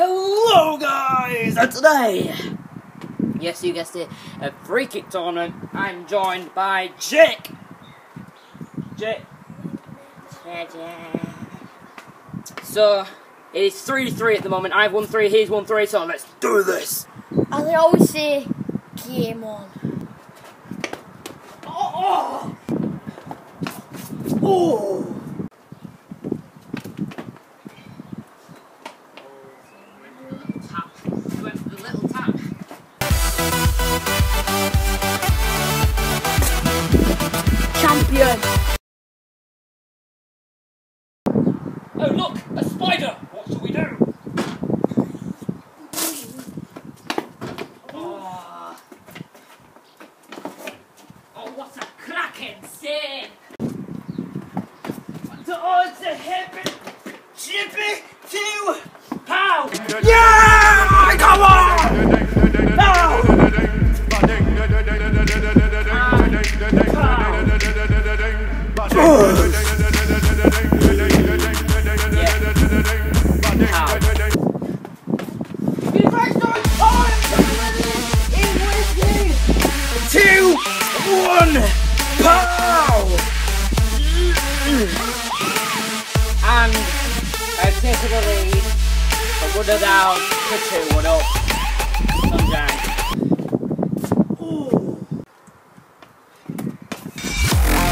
Hello guys! And today, yes you guessed it, a free kick tournament. I'm joined by Jake. Jake. So, it is 3 3 at the moment. I've won 3, he's won 3, so let's do this. As I always say, game on. Oh! Oh! oh. Oh, it's a hippie, chippy, two, pow! Yeah! Come on! Pow! Pow. And I've taken the lead. Are down to two, one up. Sunshine.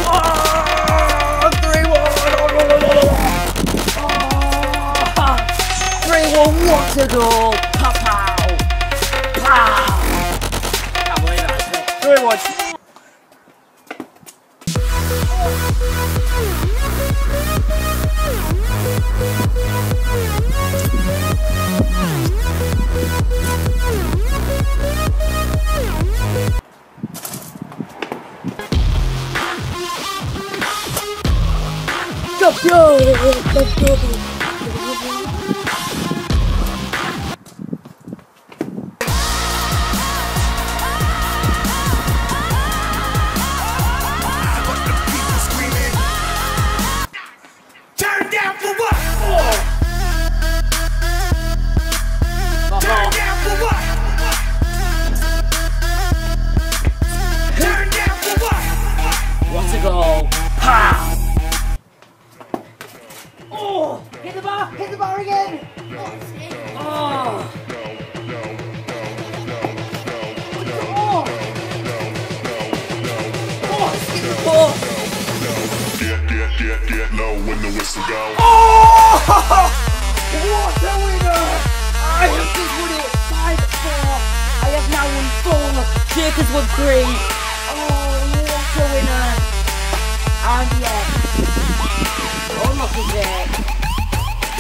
Oh, three, one. Oh, three, one, what a goal! Pow, pow! Pow! Can't believe it, actually. Three, one. Go, go, Hit the bar! Hit the bar again! Oh! Oh. Get, get, get, get low when the whistle go. Oh! What a winner! I have just won it 5 4. I have now won 4. Jake has won 3. Oh, what a winner! And yeah. Oh, lucky Jake.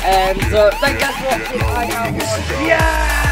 Um, so, thank you guys for watching. I won. Yeah!